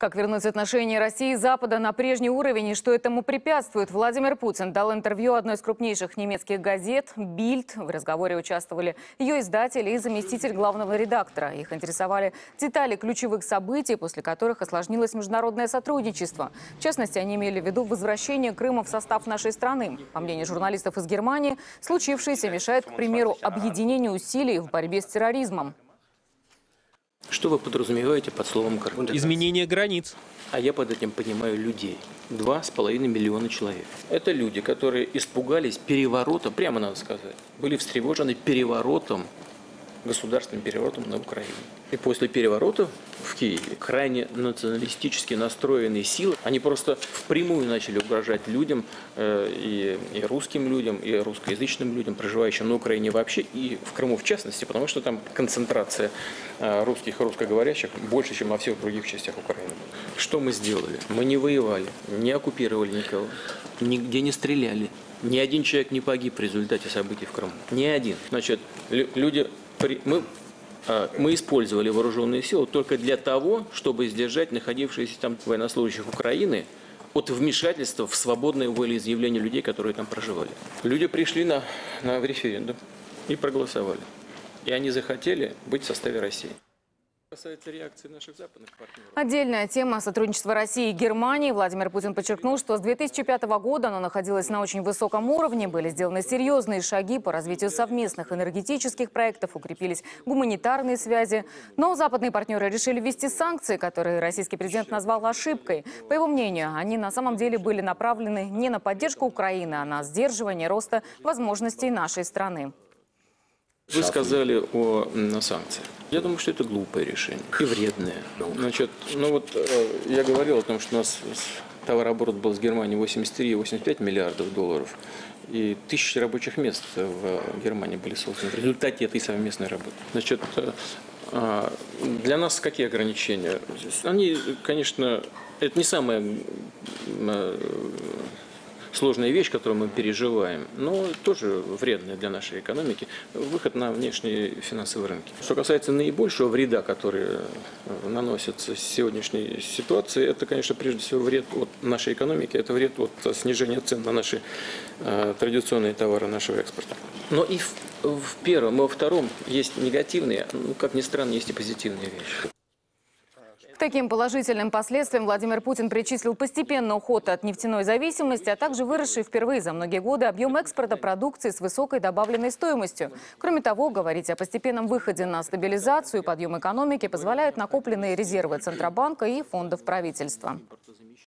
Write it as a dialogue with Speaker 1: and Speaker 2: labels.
Speaker 1: Как вернуть отношения России и Запада на прежний уровень и что этому препятствует, Владимир Путин дал интервью одной из крупнейших немецких газет «Бильд». В разговоре участвовали ее издатели и заместитель главного редактора. Их интересовали детали ключевых событий, после которых осложнилось международное сотрудничество. В частности, они имели в виду возвращение Крыма в состав нашей страны. По мнению журналистов из Германии, случившееся мешает, к примеру, объединению усилий в борьбе с терроризмом.
Speaker 2: Что вы подразумеваете под словом Крым?
Speaker 3: Изменение границ.
Speaker 2: А я под этим понимаю людей. Два с половиной миллиона человек. Это люди, которые испугались переворота, прямо надо сказать, были встревожены переворотом, государственным переворотом на Украине. И после переворота в Киеве крайне националистически настроенные силы, они просто впрямую начали угрожать людям, э, и, и русским людям, и русскоязычным людям, проживающим на Украине вообще, и в Крыму в частности, потому что там концентрация э, русских и русскоговорящих больше, чем во всех других частях Украины. Что мы сделали? Мы не воевали, не оккупировали никого, нигде не стреляли. Ни один человек не погиб в результате событий в Крыму. Ни один. Значит, лю- люди... Мы а, мы использовали вооруженные силы только для того, чтобы сдержать находившихся там военнослужащих Украины от вмешательства в свободное волеизъявление людей, которые там проживали. Люди пришли на, на референдум и проголосовали. И они захотели быть в составе России. Касается реакции наших западных партнеров.
Speaker 1: Отдельная тема сотрудничества России и Германии. Владимир Путин подчеркнул, что с 2005 года оно находилось на очень высоком уровне. Были сделаны серьезные шаги по развитию совместных энергетических проектов, укрепились гуманитарные связи. Но западные партнеры решили ввести санкции, которые российский президент назвал ошибкой. По его мнению, они на самом деле были направлены не на поддержку Украины, а на сдерживание роста возможностей нашей страны.
Speaker 2: Вы сказали о санкциях. Я думаю, что это глупое решение и вредное. Значит, ну вот э, я говорил о том, что у нас товарооборот был с Германией 83-85 миллиардов долларов, и тысячи рабочих мест в Германии были созданы в результате этой совместной работы. Значит, э, а, для нас какие ограничения? Они, конечно, это не самое э, сложная вещь, которую мы переживаем, но тоже вредная для нашей экономики, выход на внешние финансовые рынки. Что касается наибольшего вреда, который э, наносится с сегодняшней ситуации, это, конечно, прежде всего вред от нашей экономики, это вред от снижения цен на наши э, традиционные товары нашего экспорта. Но и в, в первом, и во втором есть негативные, ну, как ни странно, есть и позитивные вещи.
Speaker 1: Таким положительным последствиям Владимир Путин причислил постепенный уход от нефтяной зависимости, а также выросший впервые за многие годы объем экспорта продукции с высокой добавленной стоимостью. Кроме того, говорить о постепенном выходе на стабилизацию и подъем экономики позволяют накопленные резервы Центробанка и фондов правительства.